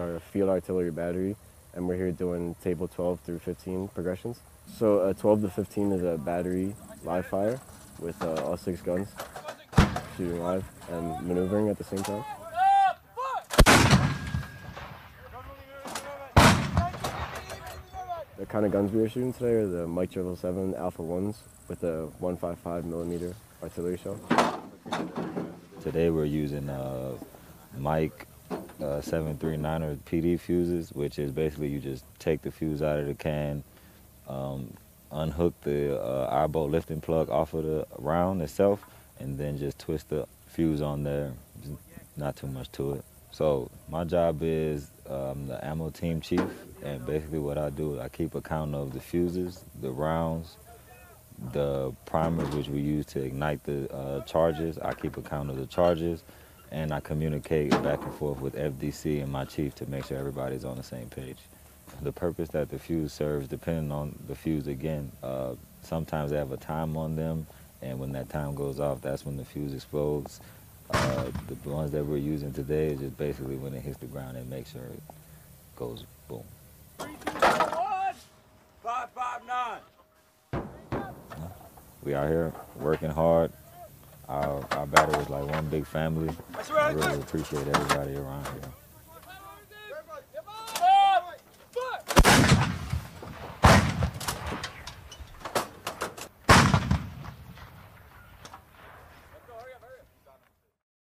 a field artillery battery, and we're here doing table 12 through 15 progressions. So uh, 12 to 15 is a battery live fire with uh, all six guns shooting live and maneuvering at the same time. The kind of guns we are shooting today are the Mike 7 Alpha 1s with a 155 millimeter artillery shell. Today we're using uh, Mike uh, 739 or PD fuses, which is basically you just take the fuse out of the can, um, unhook the uh, eyebolt lifting plug off of the round itself, and then just twist the fuse on there. Not too much to it. So my job is um, the ammo team chief, and basically what I do is I keep account of the fuses, the rounds, the primers which we use to ignite the uh, charges. I keep account of the charges, and I communicate back and forth with FDC and my chief to make sure everybody's on the same page. The purpose that the fuse serves, depending on the fuse again, uh, sometimes they have a time on them, and when that time goes off, that's when the fuse explodes. Uh, the ones that we're using today is just basically when it hits the ground and make sure it goes boom. Five, five, nine. We out here working hard. Our, our battery is like one big family. I really appreciate everybody around here.